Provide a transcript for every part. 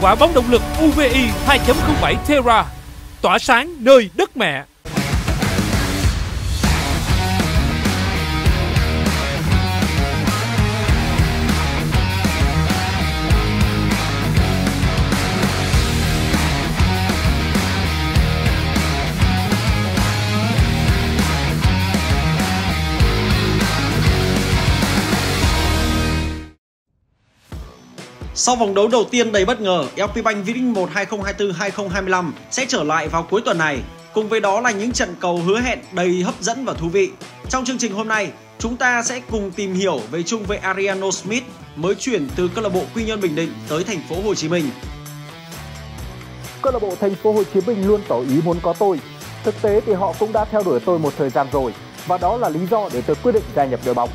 Quả bóng động lực UVI 2.07 Terra Tỏa sáng nơi đất mẹ. Sau vòng đấu đầu tiên đầy bất ngờ, LP Bank V-League 1 2024-2025 sẽ trở lại vào cuối tuần này. Cùng với đó là những trận cầu hứa hẹn đầy hấp dẫn và thú vị. Trong chương trình hôm nay, chúng ta sẽ cùng tìm hiểu về chung với Ariano Smith mới chuyển từ câu lạc bộ Quy Nhơn Bình Định tới thành phố Hồ Chí Minh. Câu lạc bộ thành phố Hồ Chí Minh luôn tỏ ý muốn có tôi. Thực tế thì họ cũng đã theo đuổi tôi một thời gian rồi và đó là lý do để tôi quyết định gia nhập đội bóng.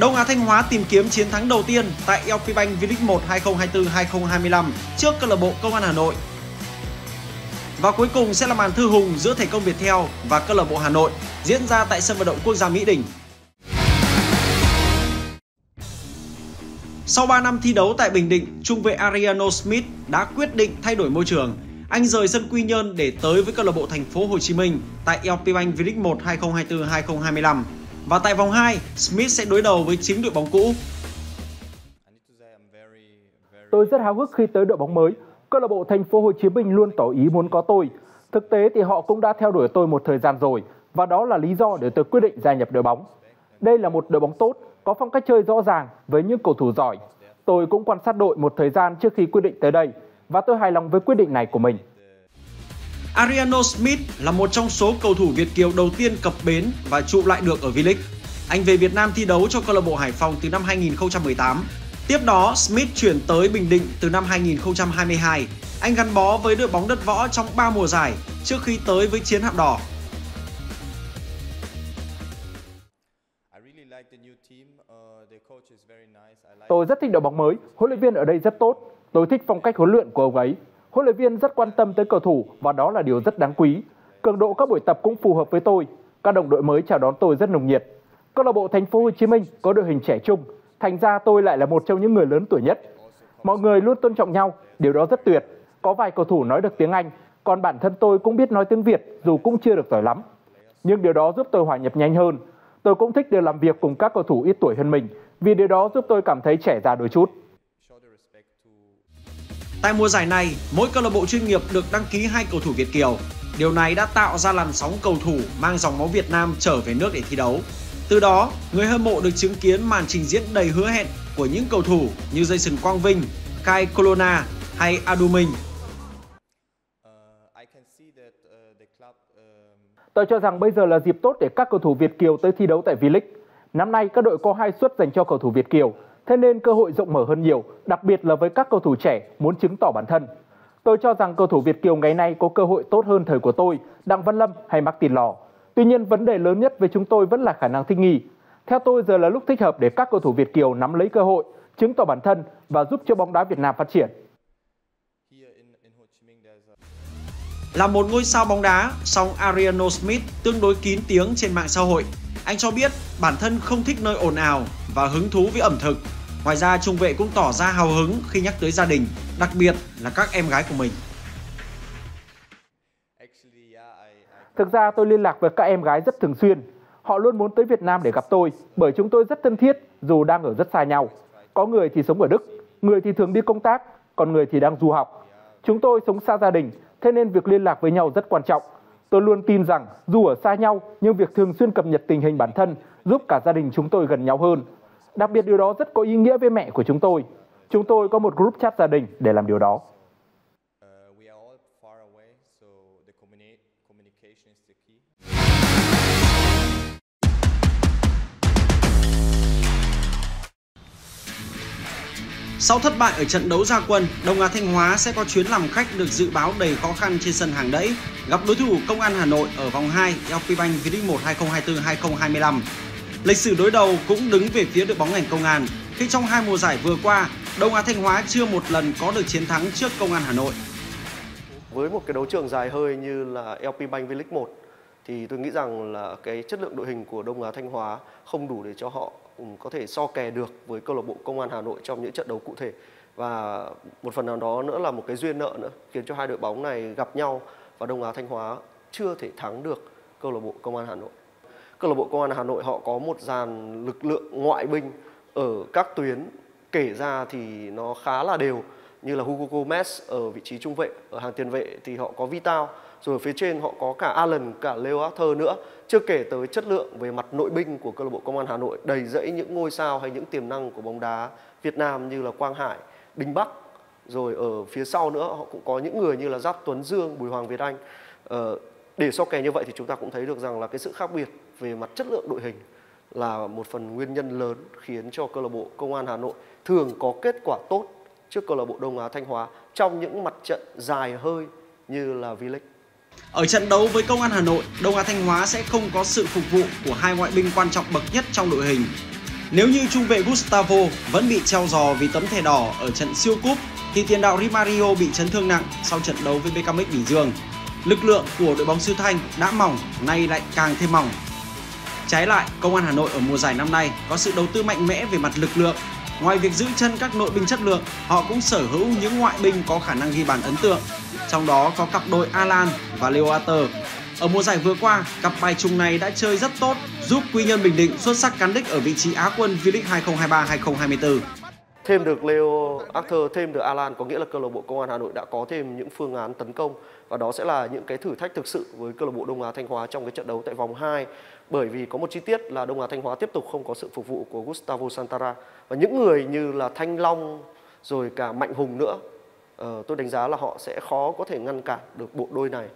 Đông Á Thanh Hóa tìm kiếm chiến thắng đầu tiên tại LP Bank V-League 1 2024-2025 trước câu lạc bộ Công an Hà Nội. Và cuối cùng sẽ là màn thư hùng giữa thể công Viettel và câu lạc bộ Hà Nội diễn ra tại sân vận động quốc gia Mỹ Đình. Sau 3 năm thi đấu tại Bình Định, chung vệ Ariano Smith đã quyết định thay đổi môi trường. Anh rời sân Quy Nhơn để tới với câu lạc bộ Thành phố Hồ Chí Minh tại LP Bank V-League 1 2024-2025. Và tại vòng 2, Smith sẽ đối đầu với chính đội bóng cũ. Tôi rất háo hức khi tới đội bóng mới. Câu lạc bộ Thành phố Hồ Chí Minh luôn tỏ ý muốn có tôi. Thực tế thì họ cũng đã theo đuổi tôi một thời gian rồi và đó là lý do để tôi quyết định gia nhập đội bóng. Đây là một đội bóng tốt, có phong cách chơi rõ ràng với những cầu thủ giỏi. Tôi cũng quan sát đội một thời gian trước khi quyết định tới đây và tôi hài lòng với quyết định này của mình. Ariano Smith là một trong số cầu thủ Việt Kiều đầu tiên cập bến và trụ lại được ở V-League. Anh về Việt Nam thi đấu cho câu lạc bộ Hải Phòng từ năm 2018. Tiếp đó, Smith chuyển tới Bình Định từ năm 2022. Anh gắn bó với đội bóng đất võ trong 3 mùa giải trước khi tới với Chiến hạm đỏ. Tôi rất thích đội bóng mới, huấn luyện viên ở đây rất tốt. Tôi thích phong cách huấn luyện của ông ấy. Huấn luyện viên rất quan tâm tới cầu thủ và đó là điều rất đáng quý. Cường độ các buổi tập cũng phù hợp với tôi. Các đồng đội mới chào đón tôi rất nồng nhiệt. Câu lạc bộ Thành phố Hồ Chí Minh có đội hình trẻ trung, thành ra tôi lại là một trong những người lớn tuổi nhất. Mọi người luôn tôn trọng nhau, điều đó rất tuyệt. Có vài cầu thủ nói được tiếng Anh, còn bản thân tôi cũng biết nói tiếng Việt dù cũng chưa được giỏi lắm. Nhưng điều đó giúp tôi hòa nhập nhanh hơn. Tôi cũng thích được làm việc cùng các cầu thủ ít tuổi hơn mình vì điều đó giúp tôi cảm thấy trẻ già đôi chút. Tại mùa giải này, mỗi câu lạc bộ chuyên nghiệp được đăng ký hai cầu thủ Việt kiều. Điều này đã tạo ra làn sóng cầu thủ mang dòng máu Việt Nam trở về nước để thi đấu. Từ đó, người hâm mộ được chứng kiến màn trình diễn đầy hứa hẹn của những cầu thủ như Jason Quang Vinh, Kai Colonna hay Adu Minh. Tôi cho rằng bây giờ là dịp tốt để các cầu thủ Việt Kiều tới thi đấu tại V-League. Năm nay các đội có hai suất dành cho cầu thủ Việt Kiều, thế nên cơ hội rộng mở hơn nhiều, đặc biệt là với các cầu thủ trẻ muốn chứng tỏ bản thân. Tôi cho rằng cầu thủ Việt Kiều ngày nay có cơ hội tốt hơn thời của tôi, Đặng Văn Lâm hay Martin Lò. Tuy nhiên vấn đề lớn nhất với chúng tôi vẫn là khả năng thích nghi. Theo tôi giờ là lúc thích hợp để các cầu thủ Việt Kiều nắm lấy cơ hội, chứng tỏ bản thân và giúp cho bóng đá Việt Nam phát triển. Là một ngôi sao bóng đá, song Ariano Smith tương đối kín tiếng trên mạng xã hội. Anh cho biết bản thân không thích nơi ồn ào và hứng thú với ẩm thực. Ngoài ra trung vệ cũng tỏ ra hào hứng khi nhắc tới gia đình, đặc biệt là các em gái của mình. Thực ra tôi liên lạc với các em gái rất thường xuyên. Họ luôn muốn tới Việt Nam để gặp tôi bởi chúng tôi rất thân thiết dù đang ở rất xa nhau. Có người thì sống ở Đức, người thì thường đi công tác, còn người thì đang du học. Chúng tôi sống xa gia đình, thế nên việc liên lạc với nhau rất quan trọng. Tôi luôn tin rằng dù ở xa nhau nhưng việc thường xuyên cập nhật tình hình bản thân giúp cả gia đình chúng tôi gần nhau hơn. Đặc biệt điều đó rất có ý nghĩa với mẹ của chúng tôi. Chúng tôi có một group chat gia đình để làm điều đó. Sau thất bại ở trận đấu gia quân, Đông Á Thanh Hóa sẽ có chuyến làm khách được dự báo đầy khó khăn trên sân hàng đẫy, gặp đối thủ Công an Hà Nội ở vòng 2 LP Bank V-League 1 2024-2025. Lịch sử đối đầu cũng đứng về phía đội bóng ngành Công an khi trong hai mùa giải vừa qua, Đông Á Thanh Hóa chưa một lần có được chiến thắng trước Công an Hà Nội. Với một cái đấu trường dài hơi như là LP Bank V-League 1 thì tôi nghĩ rằng là cái chất lượng đội hình của Đông Á Thanh Hóa không đủ để cho họ ừ, có thể so kè được với câu lạc bộ Công an Hà Nội trong những trận đấu cụ thể và một phần nào đó nữa là một cái duyên nợ nữa khiến cho hai đội bóng này gặp nhau và Đông Á Thanh Hóa chưa thể thắng được câu lạc bộ Công an Hà Nội. Câu lạc bộ Công an Hà Nội họ có một dàn lực lượng ngoại binh ở các tuyến kể ra thì nó khá là đều như là Hugo Gomez ở vị trí trung vệ, ở hàng tiền vệ thì họ có Vital, rồi ở phía trên họ có cả Allen, cả Leo Arthur nữa. Chưa kể tới chất lượng về mặt nội binh của câu lạc bộ Công an Hà Nội đầy rẫy những ngôi sao hay những tiềm năng của bóng đá Việt Nam như là Quang Hải, Đinh Bắc, rồi ở phía sau nữa họ cũng có những người như là Giáp Tuấn Dương, Bùi Hoàng Việt Anh. Ờ, để so kè như vậy thì chúng ta cũng thấy được rằng là cái sự khác biệt về mặt chất lượng đội hình là một phần nguyên nhân lớn khiến cho câu lạc bộ Công an Hà Nội thường có kết quả tốt trước câu lạc bộ Đông Á Thanh Hóa trong những mặt trận dài hơi như là V-League. Ở trận đấu với Công an Hà Nội, Đông Á Thanh Hóa sẽ không có sự phục vụ của hai ngoại binh quan trọng bậc nhất trong đội hình. Nếu như trung vệ Gustavo vẫn bị treo giò vì tấm thẻ đỏ ở trận siêu cúp thì tiền đạo Rimario bị chấn thương nặng sau trận đấu với BKMX Bình Dương. Lực lượng của đội bóng Sư Thanh đã mỏng, nay lại càng thêm mỏng. Trái lại, Công an Hà Nội ở mùa giải năm nay có sự đầu tư mạnh mẽ về mặt lực lượng. Ngoài việc giữ chân các nội binh chất lượng, họ cũng sở hữu những ngoại binh có khả năng ghi bàn ấn tượng. Trong đó có cặp đôi Alan và Leo Arthur. Ở mùa giải vừa qua, cặp bài trùng này đã chơi rất tốt, giúp Quy Nhơn Bình Định xuất sắc cán đích ở vị trí Á quân V-League 2023-2024 thêm được Leo Arthur, thêm được Alan có nghĩa là câu lạc bộ Công an Hà Nội đã có thêm những phương án tấn công và đó sẽ là những cái thử thách thực sự với câu lạc bộ Đông Á Thanh Hóa trong cái trận đấu tại vòng 2 bởi vì có một chi tiết là Đông Á Thanh Hóa tiếp tục không có sự phục vụ của Gustavo Santara và những người như là Thanh Long rồi cả Mạnh Hùng nữa uh, tôi đánh giá là họ sẽ khó có thể ngăn cản được bộ đôi này.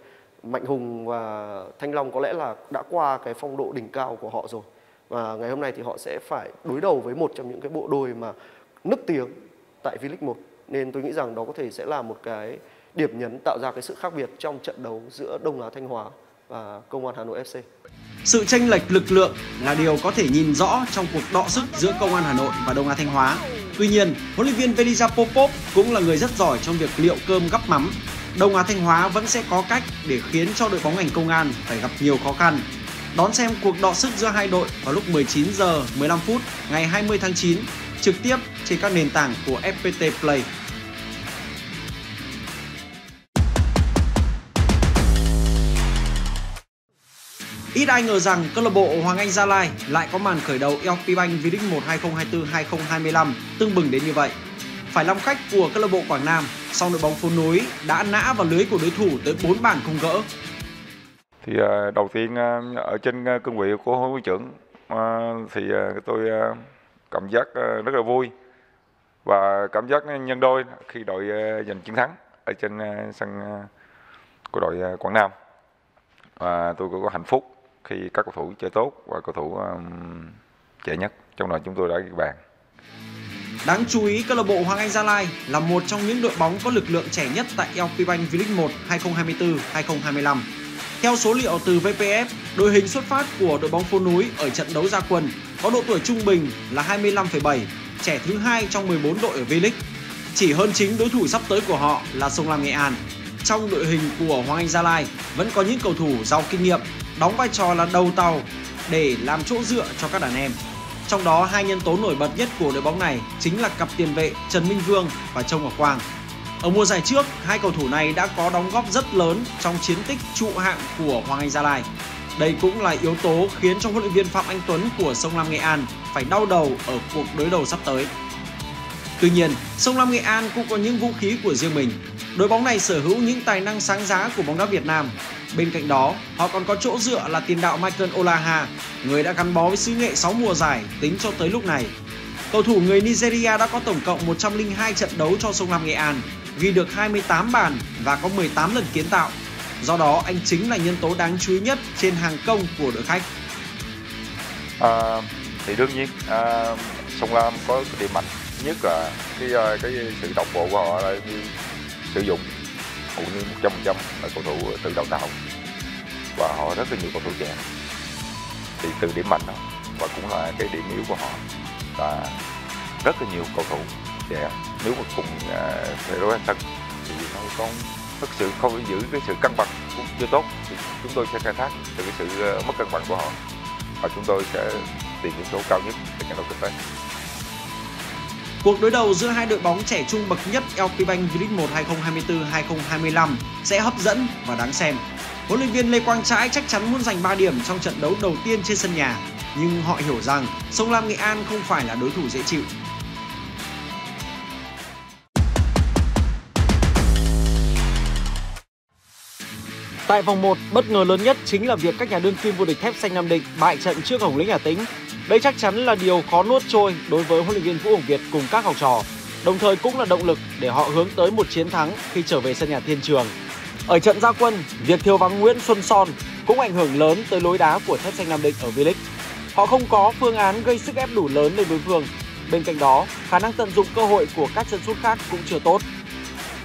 Mạnh Hùng và Thanh Long có lẽ là đã qua cái phong độ đỉnh cao của họ rồi. Và ngày hôm nay thì họ sẽ phải đối đầu với một trong những cái bộ đôi mà nức tiếng tại V-League 1 nên tôi nghĩ rằng đó có thể sẽ là một cái điểm nhấn tạo ra cái sự khác biệt trong trận đấu giữa Đông Á Thanh Hóa và Công an Hà Nội FC. Sự tranh lệch lực lượng là điều có thể nhìn rõ trong cuộc đọ sức giữa Công an Hà Nội và Đông Á Thanh Hóa. Tuy nhiên, huấn luyện viên Velisa Popov cũng là người rất giỏi trong việc liệu cơm gắp mắm. Đông Á Thanh Hóa vẫn sẽ có cách để khiến cho đội bóng ngành công an phải gặp nhiều khó khăn. Đón xem cuộc đọ sức giữa hai đội vào lúc 19 giờ 15 phút ngày 20 tháng 9 trực tiếp trên các nền tảng của FPT Play. Ít ai ngờ rằng câu lạc bộ Hoàng Anh Gia Lai lại có màn khởi đầu LP Bank V-League 1 2024-2025 tương bừng đến như vậy. Phải lòng khách của câu lạc bộ Quảng Nam, sau đội bóng phố núi đã nã vào lưới của đối thủ tới 4 bàn không gỡ. Thì ờ, đầu tiên ờ, ở trên ờ, cương vị của huấn luyện trưởng thì tôi cảm giác rất là vui và cảm giác nhân đôi khi đội giành chiến thắng ở trên sân của đội Quảng Nam. Và tôi cũng có hạnh phúc khi các cầu thủ chơi tốt và cầu thủ um, trẻ nhất trong đó chúng tôi đã ghi bàn. Đáng chú ý câu lạc bộ Hoàng Anh Gia Lai là một trong những đội bóng có lực lượng trẻ nhất tại LP Bank V-League 1 2024-2025. Theo số liệu từ VPF, đội hình xuất phát của đội bóng phố núi ở trận đấu gia quân có độ tuổi trung bình là 25,7, trẻ thứ hai trong 14 đội ở V-League. Chỉ hơn chính đối thủ sắp tới của họ là Sông Lam Nghệ An. Trong đội hình của Hoàng Anh Gia Lai vẫn có những cầu thủ giàu kinh nghiệm đóng vai trò là đầu tàu để làm chỗ dựa cho các đàn em. Trong đó hai nhân tố nổi bật nhất của đội bóng này chính là cặp tiền vệ Trần Minh Vương và Châu Ngọc Quang. Ở mùa giải trước, hai cầu thủ này đã có đóng góp rất lớn trong chiến tích trụ hạng của Hoàng Anh Gia Lai. Đây cũng là yếu tố khiến cho huấn luyện viên Phạm Anh Tuấn của Sông Lam Nghệ An phải đau đầu ở cuộc đối đầu sắp tới. Tuy nhiên, Sông Lam Nghệ An cũng có những vũ khí của riêng mình. Đội bóng này sở hữu những tài năng sáng giá của bóng đá Việt Nam Bên cạnh đó, họ còn có chỗ dựa là tiền đạo Michael Olaha, người đã gắn bó với xứ nghệ 6 mùa giải tính cho tới lúc này. Cầu thủ người Nigeria đã có tổng cộng 102 trận đấu cho Sông Lam Nghệ An, ghi được 28 bàn và có 18 lần kiến tạo. Do đó, anh chính là nhân tố đáng chú ý nhất trên hàng công của đội khách. À, thì đương nhiên, à, Sông Lam có điểm mạnh nhất là cái à, cái sự đồng bộ của họ là như sử dụng hầu như 100% là cầu thủ tự đào tạo. Và họ rất là nhiều cầu thủ trẻ. Thì từ điểm mạnh đó và cũng là cái điểm yếu của họ là rất là nhiều cầu thủ trẻ. Nếu mà cùng uh, đối sân thì nó có thực sự không giữ cái sự cân bằng cũng chưa tốt thì chúng tôi sẽ khai thác từ cái sự ờ, mất cân bằng của họ. Và chúng tôi sẽ tìm những số cao nhất để trận đấu thực tế. Cuộc đối đầu giữa hai đội bóng trẻ trung bậc nhất LP Bank V-League 1 2024-2025 sẽ hấp dẫn và đáng xem. Huấn luyện viên Lê Quang Trãi chắc chắn muốn giành 3 điểm trong trận đấu đầu tiên trên sân nhà, nhưng họ hiểu rằng Sông Lam Nghệ An không phải là đối thủ dễ chịu. Tại vòng 1, bất ngờ lớn nhất chính là việc các nhà đương kim vô địch thép xanh Nam Định bại trận trước Hồng Lĩnh Hà Tĩnh. Đây chắc chắn là điều khó nuốt trôi đối với huấn luyện viên Vũ Hồng Việt cùng các học trò, đồng thời cũng là động lực để họ hướng tới một chiến thắng khi trở về sân nhà Thiên Trường. Ở trận gia quân, việc thiếu vắng Nguyễn Xuân Son cũng ảnh hưởng lớn tới lối đá của thép xanh Nam Định ở V-League. Họ không có phương án gây sức ép đủ lớn lên đối phương. Bên cạnh đó, khả năng tận dụng cơ hội của các chân sút khác cũng chưa tốt.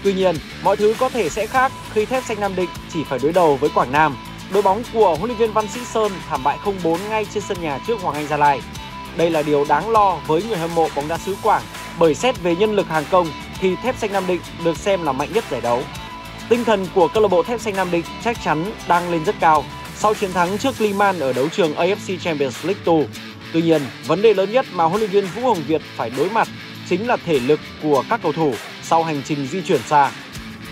Tuy nhiên, mọi thứ có thể sẽ khác khi thép xanh Nam Định chỉ phải đối đầu với Quảng Nam. Đội bóng của huấn luyện viên Văn Sĩ Sơn thảm bại 0-4 ngay trên sân nhà trước Hoàng Anh Gia Lai. Đây là điều đáng lo với người hâm mộ bóng đá xứ Quảng bởi xét về nhân lực hàng công thì thép xanh Nam Định được xem là mạnh nhất giải đấu. Tinh thần của câu lạc bộ thép xanh Nam Định chắc chắn đang lên rất cao sau chiến thắng trước Liman ở đấu trường AFC Champions League 2. Tuy nhiên, vấn đề lớn nhất mà huấn luyện viên Vũ Hồng Việt phải đối mặt chính là thể lực của các cầu thủ sau hành trình di chuyển xa.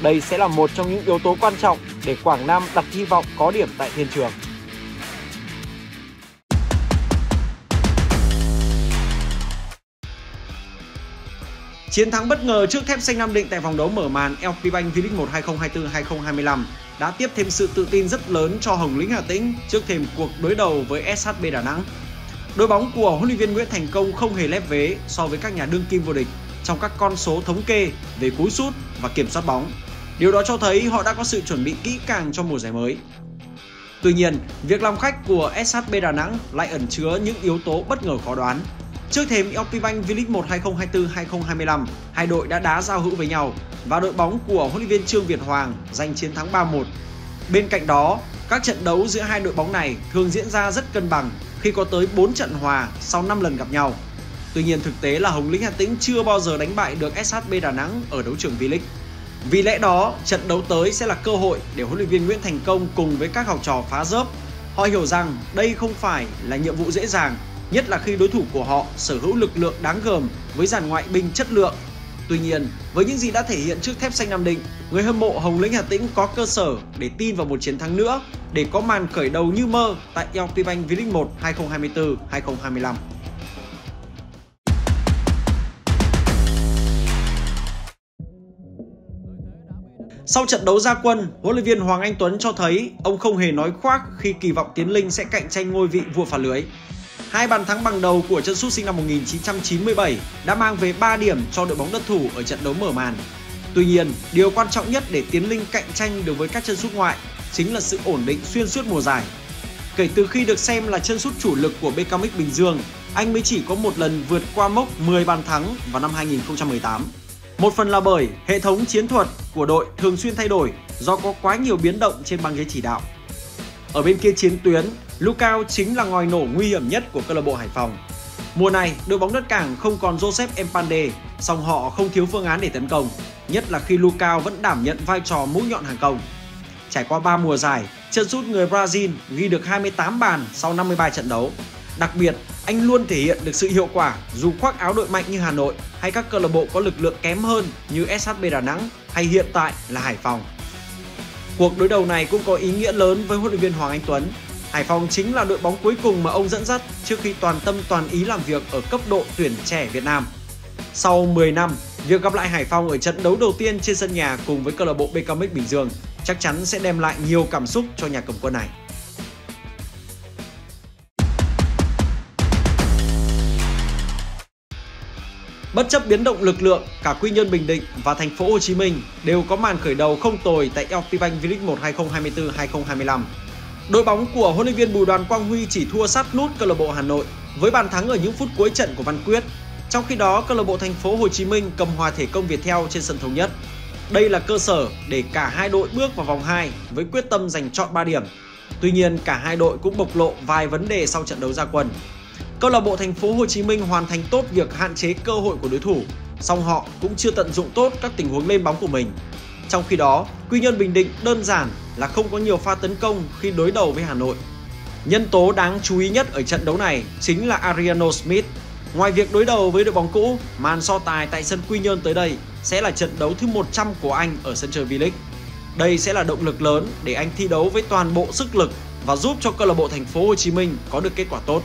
Đây sẽ là một trong những yếu tố quan trọng để Quảng Nam đặt hy vọng có điểm tại thiên trường. Chiến thắng bất ngờ trước Thép Xanh Nam Định tại vòng đấu mở màn LP Bank V-League 1 2024-2025 đã tiếp thêm sự tự tin rất lớn cho Hồng Lĩnh Hà Tĩnh trước thềm cuộc đối đầu với SHB Đà Nẵng. Đội bóng của huấn luyện viên Nguyễn Thành Công không hề lép vế so với các nhà đương kim vô địch, trong các con số thống kê về cú sút và kiểm soát bóng. Điều đó cho thấy họ đã có sự chuẩn bị kỹ càng cho mùa giải mới. Tuy nhiên, việc làm khách của SHB Đà Nẵng lại ẩn chứa những yếu tố bất ngờ khó đoán. Trước thềm LP Bank V-League 1 2024-2025, hai đội đã đá giao hữu với nhau và đội bóng của huấn luyện viên Trương Việt Hoàng giành chiến thắng 3-1. Bên cạnh đó, các trận đấu giữa hai đội bóng này thường diễn ra rất cân bằng khi có tới 4 trận hòa sau 5 lần gặp nhau. Tuy nhiên thực tế là Hồng Lĩnh Hà Tĩnh chưa bao giờ đánh bại được SHB Đà Nẵng ở đấu trường V-League. Vì lẽ đó, trận đấu tới sẽ là cơ hội để huấn luyện viên Nguyễn Thành Công cùng với các học trò phá rớp. Họ hiểu rằng đây không phải là nhiệm vụ dễ dàng, nhất là khi đối thủ của họ sở hữu lực lượng đáng gờm với dàn ngoại binh chất lượng. Tuy nhiên, với những gì đã thể hiện trước thép xanh Nam Định, người hâm mộ Hồng Lĩnh Hà Tĩnh có cơ sở để tin vào một chiến thắng nữa để có màn khởi đầu như mơ tại LP Bank V-League 1 2024-2025. Sau trận đấu ra quân, huấn luyện viên Hoàng Anh Tuấn cho thấy ông không hề nói khoác khi kỳ vọng Tiến Linh sẽ cạnh tranh ngôi vị vua phá lưới. Hai bàn thắng bằng đầu của chân sút sinh năm 1997 đã mang về 3 điểm cho đội bóng đất thủ ở trận đấu mở màn. Tuy nhiên, điều quan trọng nhất để Tiến Linh cạnh tranh được với các chân sút ngoại chính là sự ổn định xuyên suốt mùa giải. Kể từ khi được xem là chân sút chủ lực của BKMX Bình Dương, anh mới chỉ có một lần vượt qua mốc 10 bàn thắng vào năm 2018. Một phần là bởi hệ thống chiến thuật của đội thường xuyên thay đổi do có quá nhiều biến động trên băng ghế chỉ đạo. Ở bên kia chiến tuyến, Lucao chính là ngòi nổ nguy hiểm nhất của câu lạc bộ Hải Phòng. Mùa này, đội bóng đất cảng không còn Joseph Empande, song họ không thiếu phương án để tấn công, nhất là khi Lucao vẫn đảm nhận vai trò mũi nhọn hàng công. Trải qua 3 mùa giải, chân sút người Brazil ghi được 28 bàn sau 53 trận đấu. Đặc biệt, anh luôn thể hiện được sự hiệu quả dù khoác áo đội mạnh như Hà Nội hay các câu lạc bộ có lực lượng kém hơn như SHB Đà Nẵng hay hiện tại là Hải Phòng. Cuộc đối đầu này cũng có ý nghĩa lớn với huấn luyện viên Hoàng Anh Tuấn. Hải Phòng chính là đội bóng cuối cùng mà ông dẫn dắt trước khi toàn tâm toàn ý làm việc ở cấp độ tuyển trẻ Việt Nam. Sau 10 năm, việc gặp lại Hải Phòng ở trận đấu đầu tiên trên sân nhà cùng với câu lạc bộ BKMX Bình Dương chắc chắn sẽ đem lại nhiều cảm xúc cho nhà cầm quân này. Bất chấp biến động lực lượng, cả Quy Nhơn Bình Định và thành phố Hồ Chí Minh đều có màn khởi đầu không tồi tại LP Bank V-League 1 2024-2025. Đội bóng của huấn luyện viên Bùi Đoàn Quang Huy chỉ thua sát nút câu lạc bộ Hà Nội với bàn thắng ở những phút cuối trận của Văn Quyết. Trong khi đó, câu lạc bộ thành phố Hồ Chí Minh cầm hòa thể công Viettel trên sân thống nhất. Đây là cơ sở để cả hai đội bước vào vòng 2 với quyết tâm giành chọn 3 điểm. Tuy nhiên, cả hai đội cũng bộc lộ vài vấn đề sau trận đấu ra quân. Câu lạc bộ thành phố Hồ Chí Minh hoàn thành tốt việc hạn chế cơ hội của đối thủ, song họ cũng chưa tận dụng tốt các tình huống lên bóng của mình. Trong khi đó, Quy Nhơn Bình Định đơn giản là không có nhiều pha tấn công khi đối đầu với Hà Nội. Nhân tố đáng chú ý nhất ở trận đấu này chính là Ariano Smith. Ngoài việc đối đầu với đội bóng cũ, màn so tài tại sân Quy Nhơn tới đây sẽ là trận đấu thứ 100 của anh ở sân chơi V-League. Đây sẽ là động lực lớn để anh thi đấu với toàn bộ sức lực và giúp cho câu lạc bộ Thành phố Hồ Chí Minh có được kết quả tốt.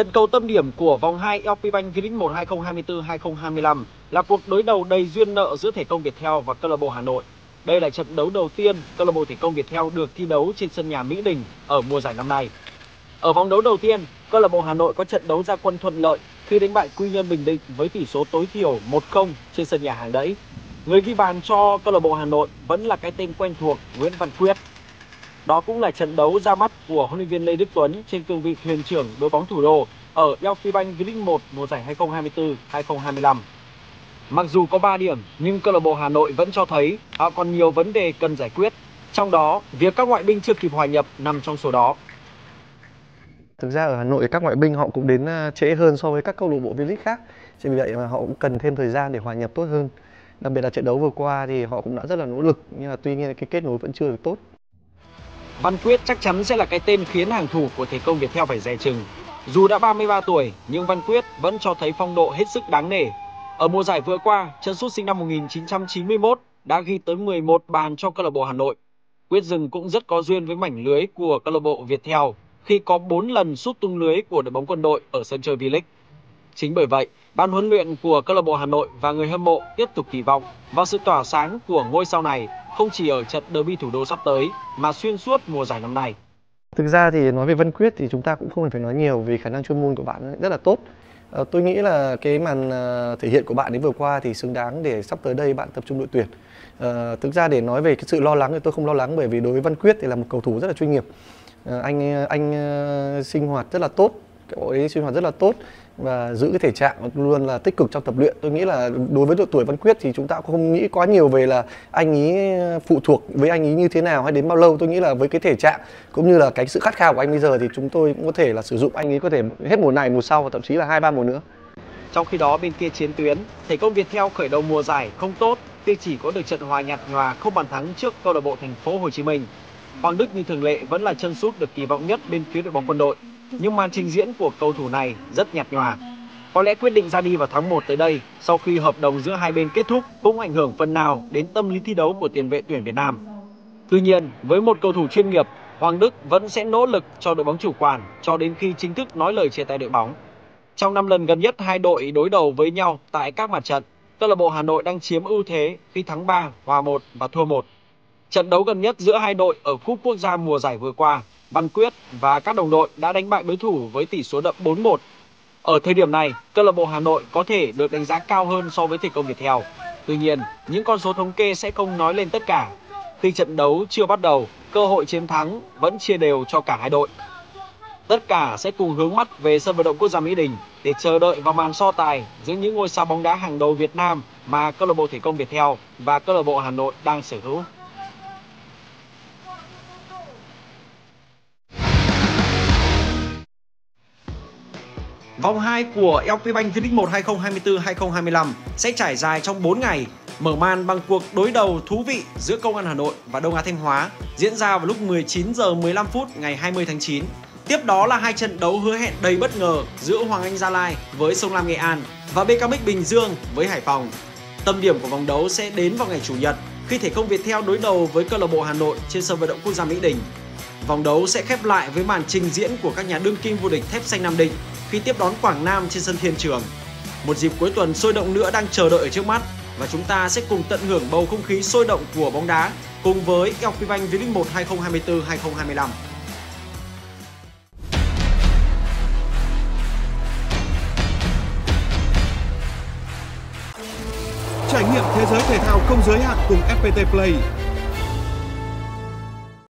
Trận cầu tâm điểm của vòng 2 LP Bank V-League 1 2024-2025 là cuộc đối đầu đầy duyên nợ giữa thể công Viettel và câu lạc bộ Hà Nội. Đây là trận đấu đầu tiên câu lạc bộ thể công Viettel được thi đấu trên sân nhà Mỹ Đình ở mùa giải năm nay. Ở vòng đấu đầu tiên, câu lạc bộ Hà Nội có trận đấu ra quân thuận lợi khi đánh bại Quy Nhơn Bình Định với tỷ số tối thiểu 1-0 trên sân nhà hàng đẫy. Người ghi bàn cho câu lạc bộ Hà Nội vẫn là cái tên quen thuộc Nguyễn Văn Quyết. Đó cũng là trận đấu ra mắt của huấn luyện viên Lê Đức Tuấn trên cương vị thuyền trưởng đội bóng thủ đô ở Elfibank V-League 1 mùa giải 2024-2025. Mặc dù có 3 điểm nhưng câu lạc bộ Hà Nội vẫn cho thấy họ còn nhiều vấn đề cần giải quyết. Trong đó, việc các ngoại binh chưa kịp hòa nhập nằm trong số đó. Thực ra ở Hà Nội các ngoại binh họ cũng đến à, trễ hơn so với các câu lạc bộ V-League khác. Chính vì vậy mà họ cũng cần thêm thời gian để hòa nhập tốt hơn. Đặc biệt là trận đấu vừa qua thì họ cũng đã rất là nỗ lực nhưng mà tuy nhiên cái kết nối vẫn chưa được tốt. Văn Quyết chắc chắn sẽ là cái tên khiến hàng thủ của thể công Việt theo phải dè chừng. Dù đã 33 tuổi nhưng Văn Quyết vẫn cho thấy phong độ hết sức đáng nể. Ở mùa giải vừa qua, chân sút sinh năm 1991 đã ghi tới 11 bàn cho câu lạc bộ Hà Nội. Quyết Dừng cũng rất có duyên với mảnh lưới của câu lạc bộ Viettel khi có 4 lần sút tung lưới của đội bóng quân đội ở sân chơi V-League. Chính bởi vậy, ban huấn luyện của câu lạc bộ Hà Nội và người hâm mộ tiếp tục kỳ vọng vào sự tỏa sáng của ngôi sao này không chỉ ở trận derby thủ đô sắp tới mà xuyên suốt mùa giải năm nay. Thực ra thì nói về Văn Quyết thì chúng ta cũng không cần phải nói nhiều vì khả năng chuyên môn của bạn rất là tốt. À, tôi nghĩ là cái màn ờ, thể hiện của bạn đến vừa qua thì xứng đáng để sắp tới đây bạn tập trung đội tuyển. À, thực ra để nói về cái sự lo lắng thì tôi không lo lắng bởi vì đối với Văn Quyết thì là một cầu thủ rất là chuyên nghiệp. À, anh anh sinh hoạt rất là tốt, cậu ấy sinh hoạt rất là tốt và giữ cái thể trạng luôn là tích cực trong tập luyện. Tôi nghĩ là đối với độ tuổi văn quyết thì chúng ta cũng không nghĩ quá nhiều về là anh ấy ờ, phụ thuộc với anh ấy như thế nào hay đến bao lâu. Tôi nghĩ là với cái thể trạng cũng như là cái sự khát khao của anh bây giờ thì chúng tôi cũng có thể là sử dụng anh ấy có thể hết mùa này, mùa sau và thậm chí là hai, ba mùa nữa. Trong khi đó, bên kia chiến tuyến thể công việt theo khởi đầu mùa giải không tốt tuy chỉ có được trận hòa nhạt nhòa không bàn thắng trước câu lạc bộ thành phố hồ chí minh. Hoàng đức như thường lệ vẫn là chân sút được kỳ vọng nhất bên phía đội bóng quân đội nhưng màn trình diễn của cầu thủ này rất nhạt nhòa. Có lẽ quyết định ra đi vào tháng 1 tới đây sau khi hợp đồng giữa hai bên kết thúc cũng ảnh hưởng phần nào đến tâm lý thi đấu của tiền vệ tuyển Việt Nam. Tuy nhiên, với một cầu thủ chuyên nghiệp, Hoàng Đức vẫn sẽ nỗ lực cho đội bóng chủ quản cho đến khi chính thức nói lời chia tay đội bóng. Trong 5 lần gần nhất hai đội đối đầu với nhau tại các mặt trận, câu lạc bộ Hà Nội đang chiếm ưu thế khi thắng 3, hòa 1 và thua 1. Trận đấu gần nhất giữa hai đội ở cúp quốc gia mùa giải vừa qua Văn Quyết và các đồng đội đã đánh bại đối thủ với tỷ số đậm 4-1. Ở thời điểm này, câu lạc bộ Hà Nội có thể được đánh giá cao hơn so với thể công Việt theo. Tuy nhiên, những con số thống kê sẽ không nói lên tất cả. Khi trận đấu chưa bắt đầu, cơ hội chiến thắng vẫn chia đều cho cả hai đội. Tất cả sẽ cùng hướng mắt về sân vận động quốc gia Mỹ Đình để chờ đợi vào màn so tài giữa những ngôi sao bóng đá hàng đầu Việt Nam mà câu lạc bộ thể công Việt theo và câu lạc bộ Hà Nội đang sở hữu. Vòng 2 của LP Bank V-League 1 2024-2025 sẽ trải dài trong 4 ngày, mở màn bằng cuộc đối đầu thú vị giữa Công an Hà Nội và Đông Á Thanh Hóa diễn ra vào lúc 19 giờ 15 phút ngày 20 tháng 9. Tiếp đó là hai trận đấu hứa hẹn đầy bất ngờ giữa Hoàng Anh Gia Lai với Sông Lam Nghệ An và BKMX Bình Dương với Hải Phòng. Tâm điểm của vòng đấu sẽ đến vào ngày Chủ nhật khi thể công Việt Theo đối đầu với câu lạc bộ Hà Nội trên sân vận động quốc gia Mỹ Đình. Vòng đấu sẽ khép lại với màn trình diễn của các nhà đương kim vô địch thép xanh Nam Định khi tiếp đón Quảng Nam trên sân Thiên Trường. Một dịp cuối tuần sôi động nữa đang chờ đợi ở trước mắt và chúng ta sẽ cùng tận hưởng bầu không khí sôi động của bóng đá cùng với Elfibank V-League 1 2024-2025. Trải nghiệm thế giới thể thao không giới hạn cùng FPT Play